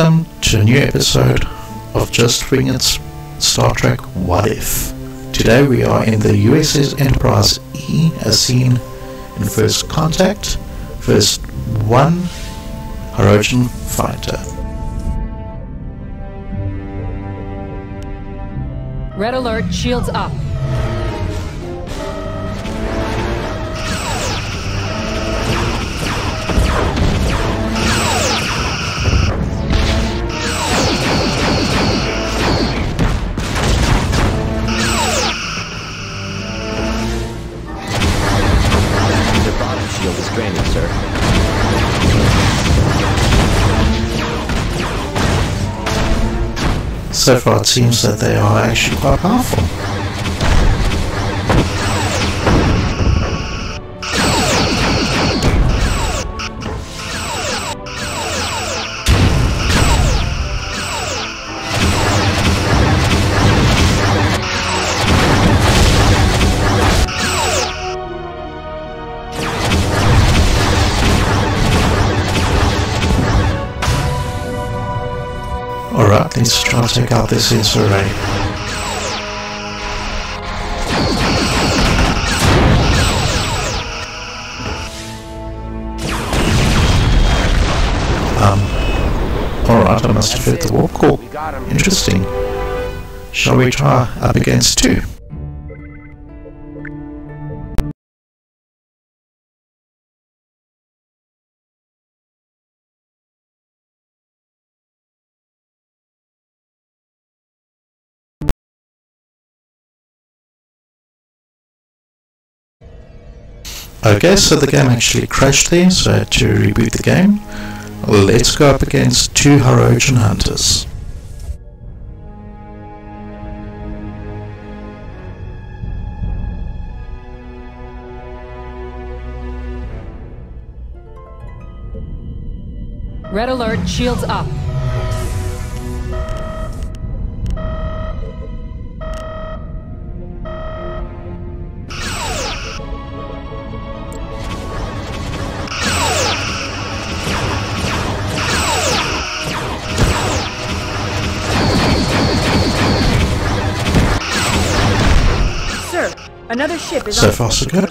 Welcome to a new episode of Just Wing It's Star Trek What If. Today we are in the USS Enterprise E as seen in First Contact, First 1 Hirogen Fighter. Red alert, shields up. Shield is sir. So far it seems that they are actually quite powerful. Alright, let's try to take out this sensor array. Um, alright, I must have hit the warp core. Interesting. Shall we try up against two? Okay, so the game actually crashed there, so I had to reboot the game. Let's go up against two Hirogen Hunters. Red alert, shields up. Ship is So on far, so good.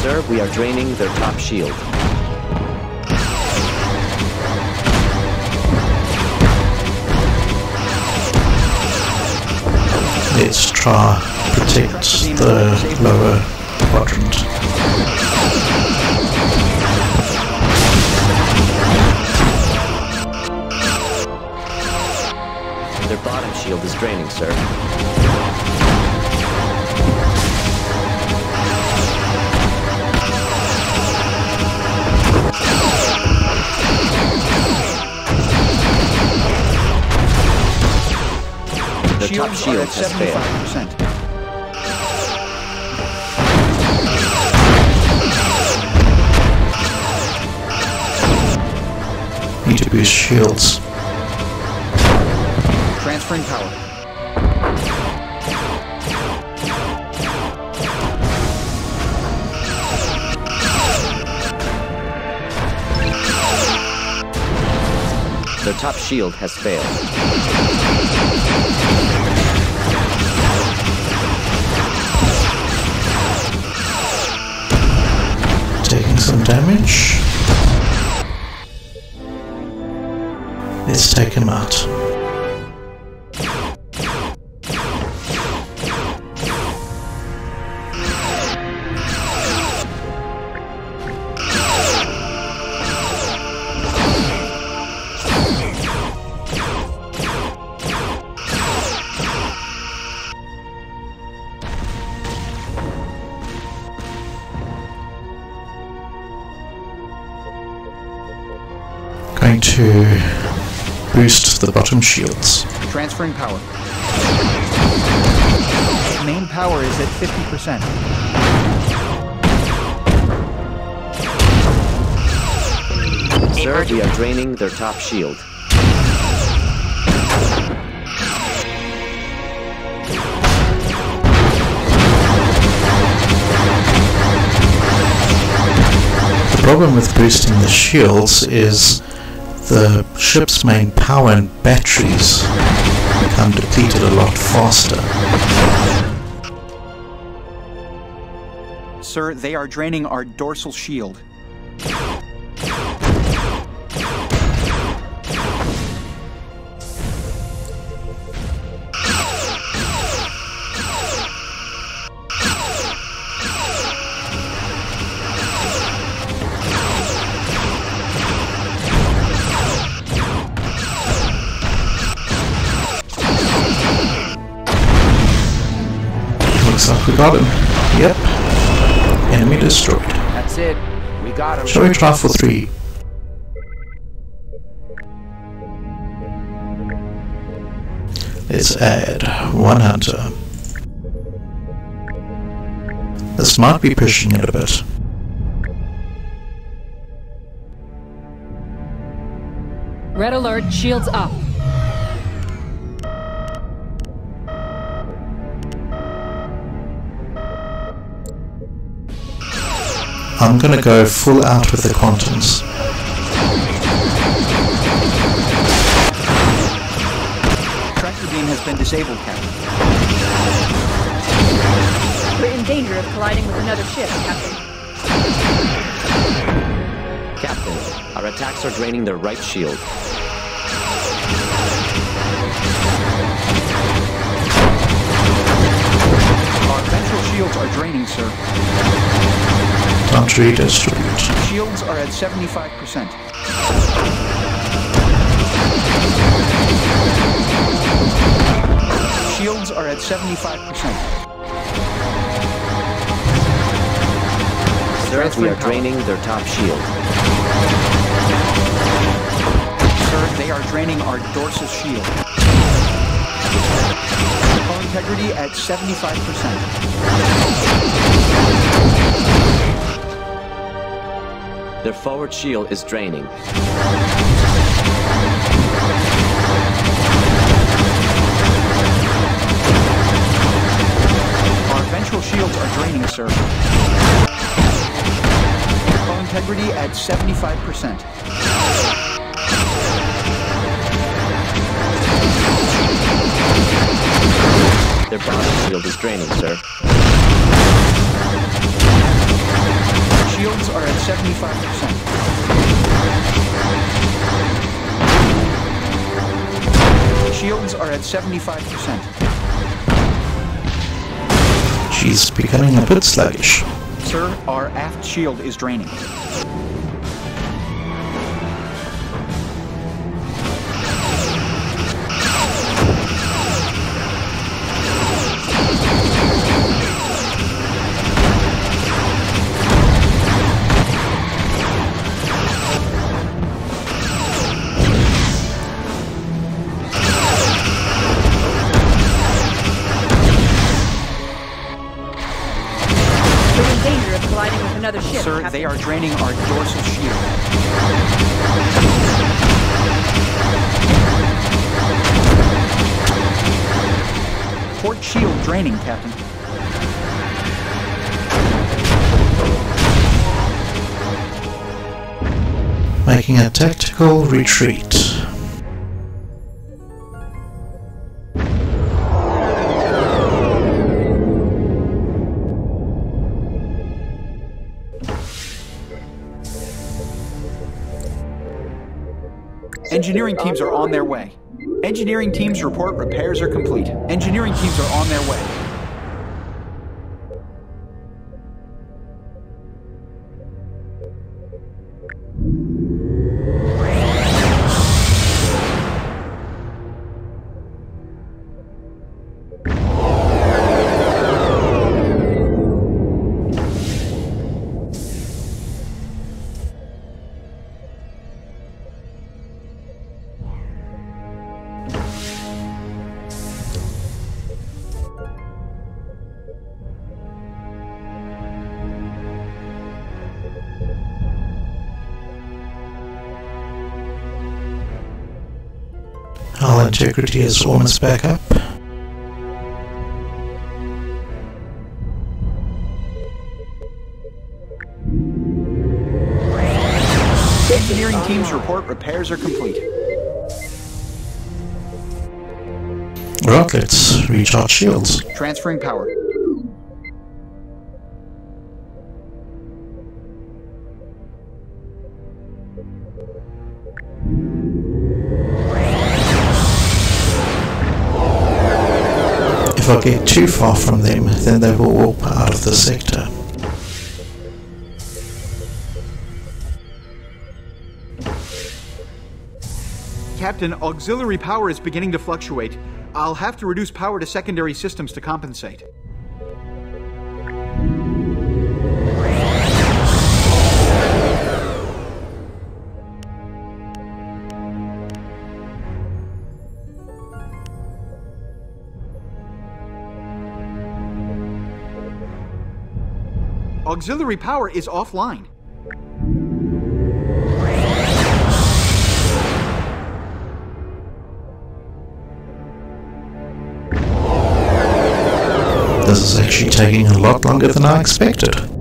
Sir, we are draining their top shield. Let's try protect the lower quadrant. Their bottom shield is draining, sir. Top shield has failed. Need to boost shields. Transferring power. Their top shield has failed. Him out. The bottom shields. Transferring power. Main power is at 50%. Sir, we are draining their top shield. The problem with boosting the shields is the ship's main power and batteries become depleted a lot faster. Sir, they are draining our dorsal shield. Looks like we got him. Yep. Enemy destroyed. That's it. We got him. Shall we try for three? Let's add one hunter. This might be pushing it a bit. Red alert, shields up. I'm gonna go full out with the quantums. Tractor beam has been disabled, Captain. We're in danger of colliding with another ship, Captain. Captain, our attacks are draining their right shield. Our ventral shields are draining, sir. Don't redistribute. Shields are at 75%. Shields are at 75%. Sir, we are draining their top shield. Sir, they are draining our dorsal shield. Hull integrity at 75%. Their forward shield is draining. Our ventral shields are draining, sir. Hull integrity at 75%. Their bottom shield is draining, sir. Shields are at 75%. Shields are at 75%. She's becoming a bit sluggish. Sir, our aft shield is draining. Another ship, Sir, Captain. they are draining our dorsal shield. Port shield draining, Captain. Making a tactical retreat. Engineering teams are on their way. Engineering teams report repairs are complete. Engineering teams are on their way. Integrity is almost back up. Engineering teams report repairs are complete. Rockets, recharge shields. Transferring power. If I get too far from them, then they will warp out of the sector. Captain, auxiliary power is beginning to fluctuate. I'll have to reduce power to secondary systems to compensate. Auxiliary power is offline. This is actually taking a lot longer than I expected.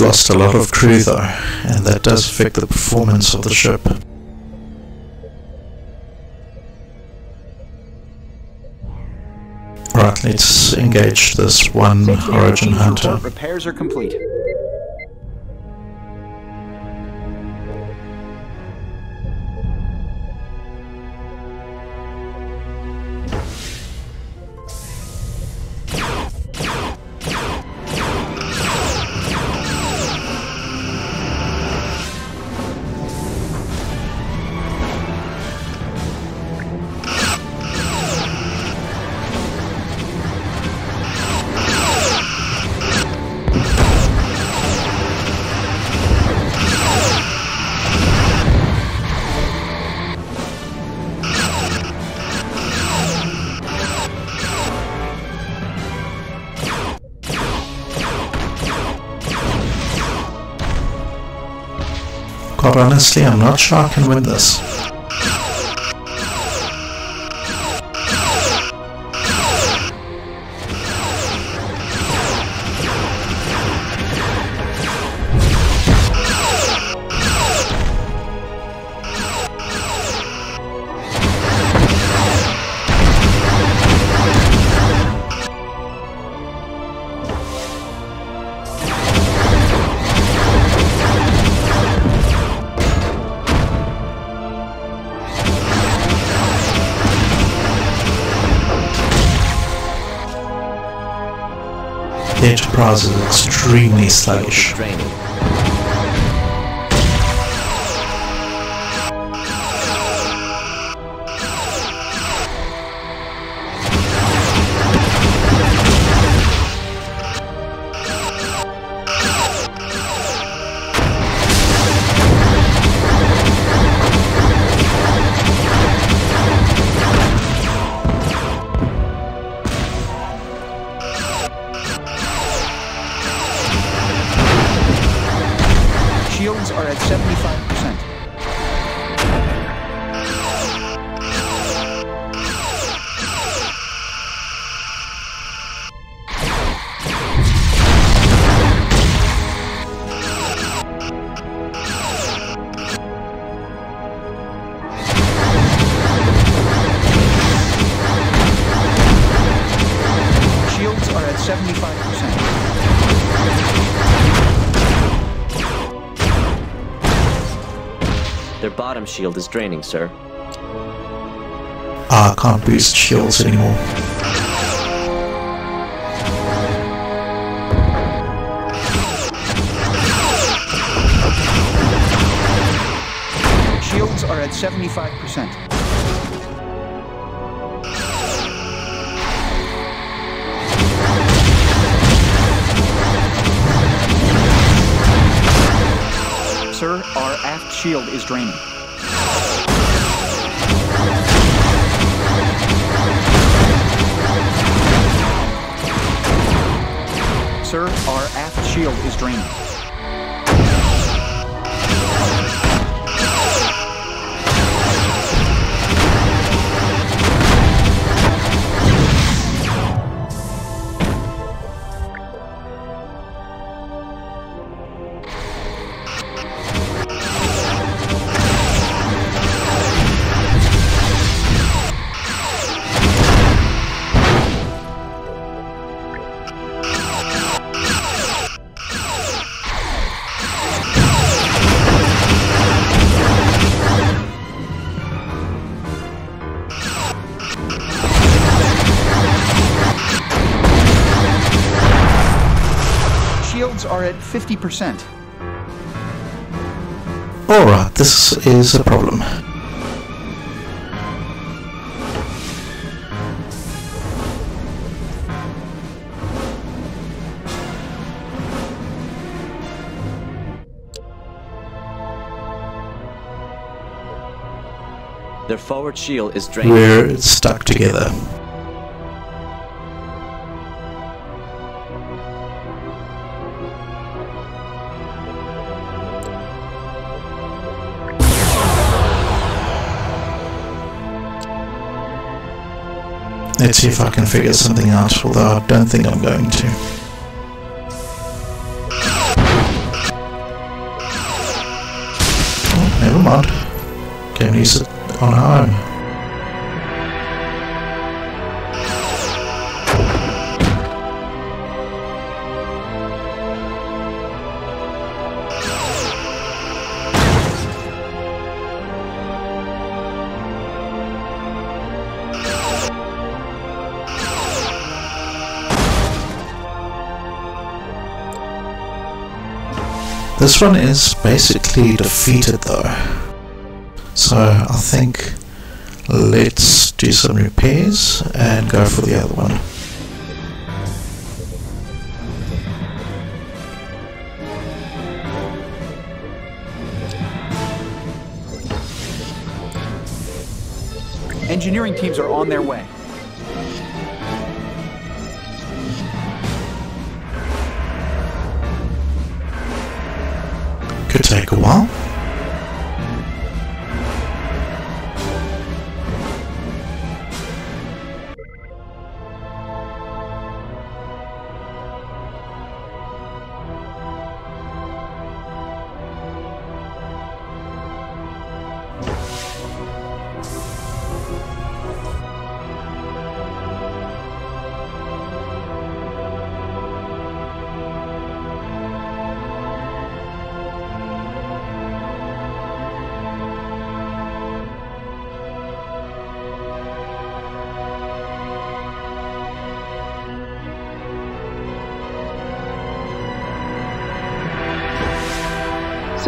Lost a lot of crew though, and that does affect the performance of the ship. Right, let's engage this one Hirogen Hunter. report repairs are complete. Quite honestly, I'm not sure I can win this. Enterprise extremely sluggish. Shield is draining, sir. I can't boost shields anymore. Shields are at 75%. Sir, our aft shield is draining. Sir, our aft shield is draining. 50%. Alright, this is a problem. Their forward shield is drained. We're stuck together. Let's see if I can figure something out, although I don't think I'm going to. Oh, never mind. Can use it on our own. This one is basically defeated though. So I think let's do some repairs and go for the other one. Engineering teams are on their way.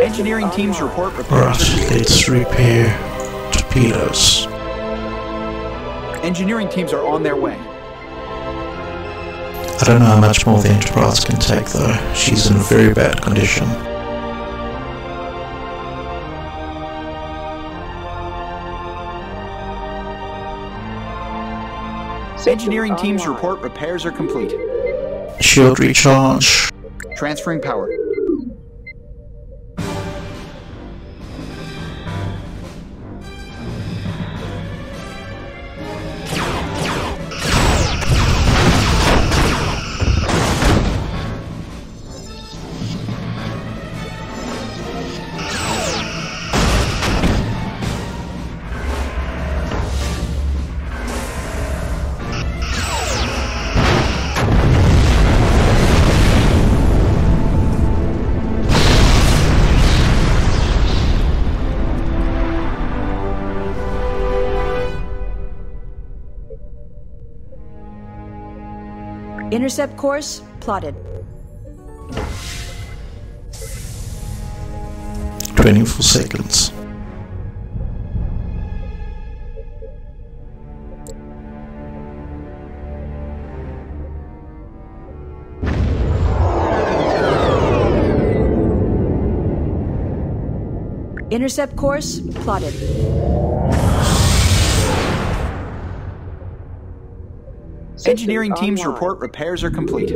Engineering teams report Alright, repairs. let's repair torpedoes. Engineering teams are on their way. I don't know how much more the Enterprise can take though. She's in very bad condition. Engineering teams report repairs are complete. Shield recharge. Transferring power. Intercept course plotted. Twenty-four seconds. Intercept course plotted. Engineering teams report repairs are complete.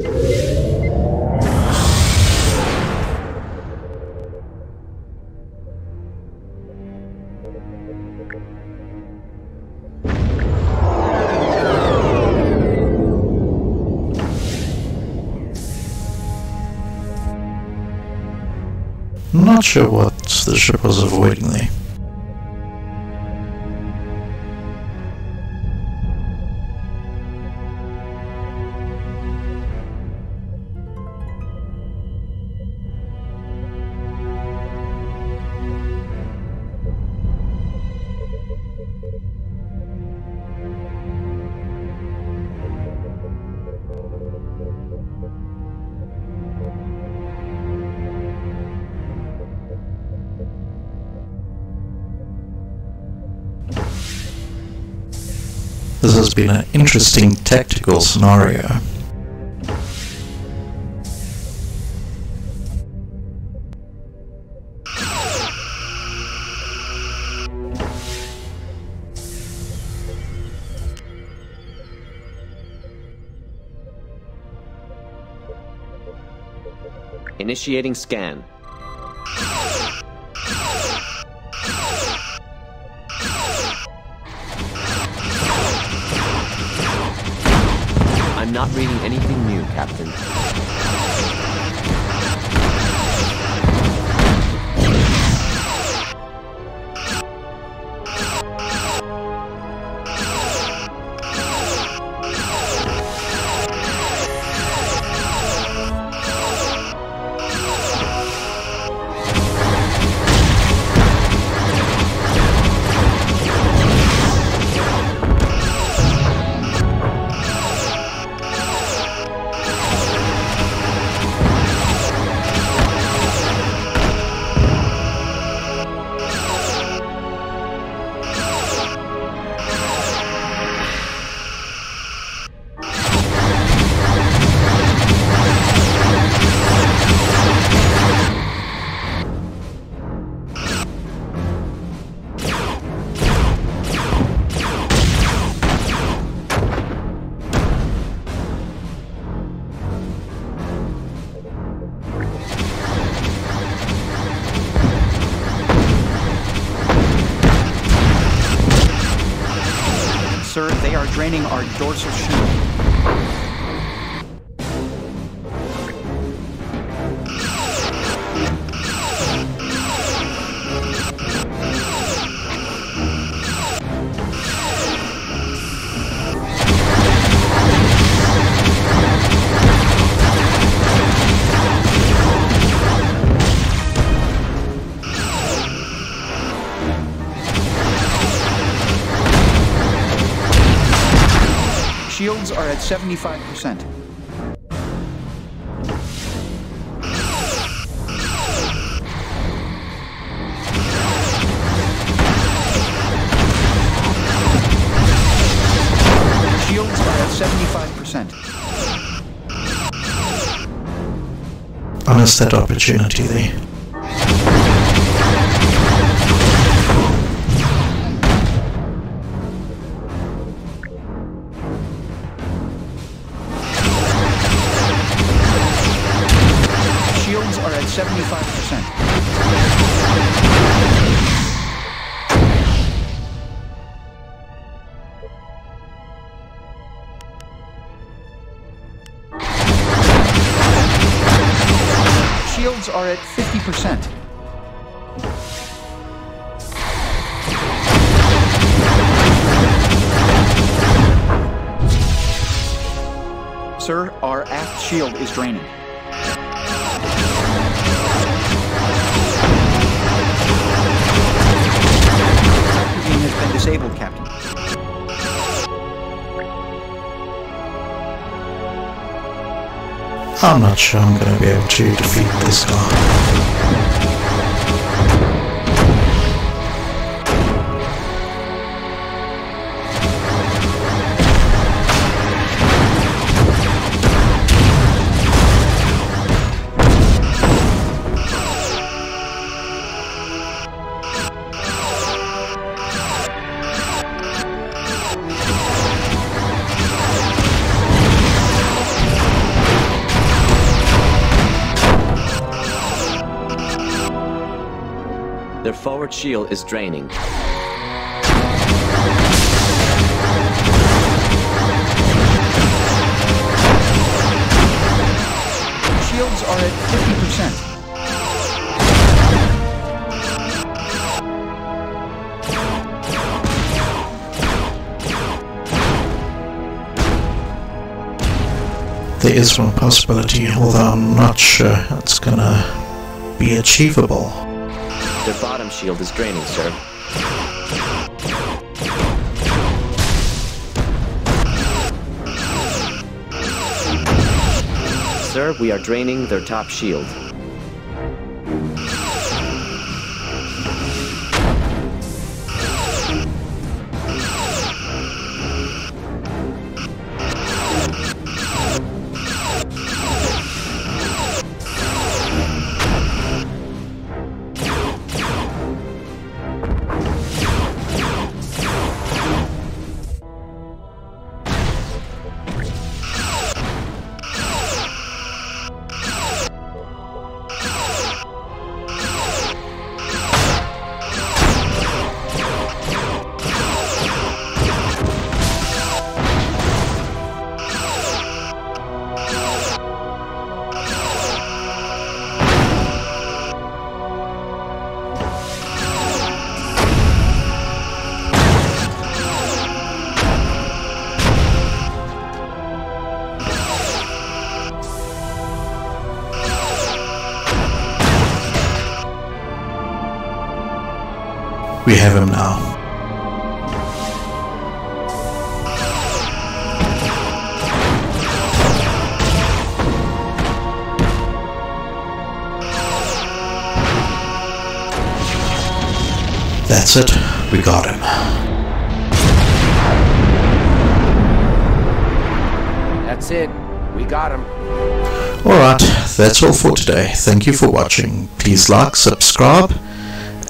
I'm not sure what the ship was avoiding there. This has been an interesting tactical scenario. Initiating scan. Captain. Sir, they are draining our dorsal shield. Are at 75%. Shields are at 75%. I that opportunity there. Shield is draining. Tractor has been disabled, Captain. I'm not sure I'm going to be able to defeat this guy. Shield is draining. Shields are at 50%. There is one possibility, although I'm not sure it's going to be achievable. Their bottom shield is draining, sir. Sir, we are draining their top shield. We have him now. That's it. We got him. That's it. We got him. Alright, that's all for today. Thank you for watching. Please like, subscribe,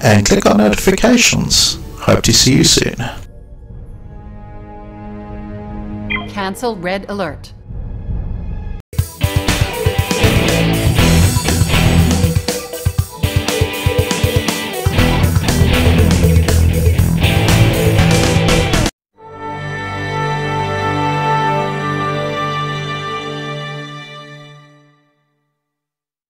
and click on notifications. Hope to see you soon. Cancel red alert.